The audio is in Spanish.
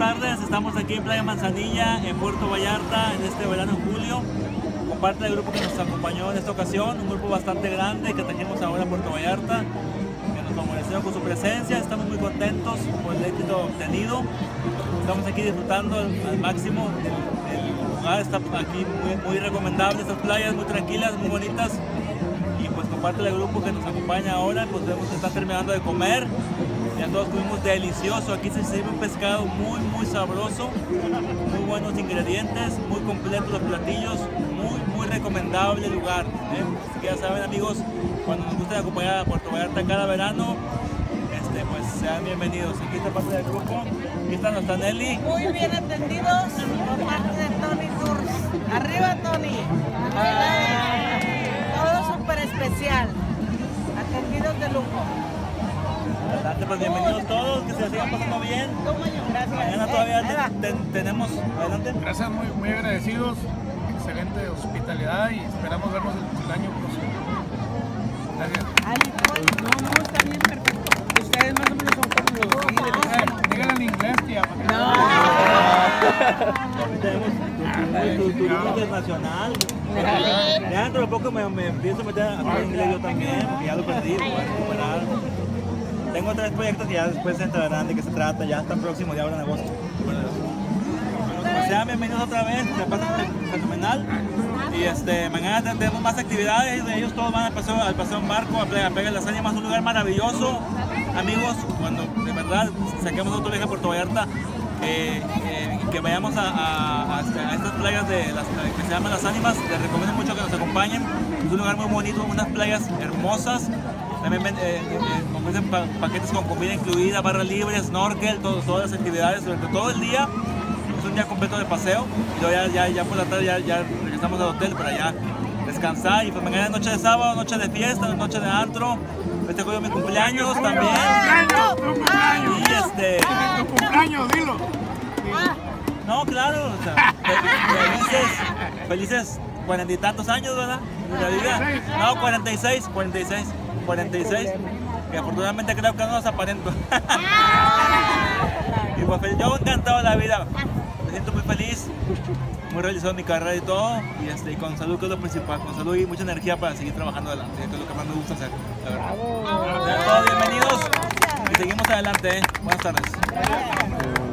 tardes. Estamos aquí en Playa Manzanilla, en Puerto Vallarta, en este verano en julio, con parte del grupo que nos acompañó en esta ocasión, un grupo bastante grande que trajimos ahora a Puerto Vallarta, que nos favorecieron con su presencia. Estamos muy contentos por el éxito obtenido. Estamos aquí disfrutando al, al máximo del, lugar. Está aquí muy, muy recomendable, estas playas muy tranquilas, muy bonitas y pues con parte del grupo que nos acompaña ahora, pues vemos que están terminando de comer. Ya todos comimos delicioso. Aquí se sirve un pescado muy, muy sabroso, muy buenos ingredientes, muy completos los platillos, muy, muy recomendable el lugar. ¿eh? Así que ya saben, amigos, cuando nos gusta acompañar a Puerto Vallarta cada verano, este, pues sean bienvenidos. Aquí está parte del grupo. Aquí está nuestra Nelly. Muy bien atendidos por parte de Tony Tours. Arriba, Tony. Pues bienvenidos todos, que se sigan pasando bien. Gracias. Mañana Eh, todavía ten- tenemos, adelante. Gracias, muy, muy agradecidos, excelente hospitalidad y esperamos vernos el, el año próximo. Gracias. No, no, está bien, perfecto. Ustedes más o menos son como los líderes. Eh, díganlo en inglés, tía. También tenemos tu- tu- tu turismo internacional. Ya dentro de poco me, me empiezo a meter a hablar inglés yo también, porque ya lo perdí, lo voy a recuperar. Tengo tres proyectos que ya después se enterarán de qué se trata, ya están próximos, ya ahora en agosto. Bueno, sean bienvenidos otra vez, se pasan fenomenal. Y este, mañana tenemos más actividades, de ellos todos van al paseo, al paseo en barco, a Pega las Ánimas, un lugar maravilloso. Amigos, cuando de verdad saquemos otro viaje a Puerto Vallarta, eh, eh, que vayamos a, a- este- estas playas de las, que se llaman Las Ánimas, les recomiendo mucho que nos acompañen. Es un lugar muy bonito, unas playas hermosas. También eh, eh, ofrecen pa- paquetes con comida incluida, barra libre, snorkel, todo- todas las actividades durante todo el día. Es un día completo de paseo y luego ya, ya, ya por la tarde ya, ya regresamos al hotel para ya descansar. Y pues mañana es noche de sábado, noche de fiesta, noche de antro. Este juego mi cumpleaños también. Y este. Tu cumpleaños, dilo. No, claro, o sea, fe- felices, felices cuarenta y tantos años, ¿verdad? De la vida. No, 46, 46, 46. Que afortunadamente creo que no los aparento. y pues yo encantado de la vida. Me siento muy feliz, muy realizado en mi carrera y todo. Y, este, con salud, que es lo principal. Con salud y mucha energía para seguir trabajando adelante, que es lo que más me gusta hacer, la verdad. Todos bienvenidos y seguimos adelante. ¿eh? Buenas tardes.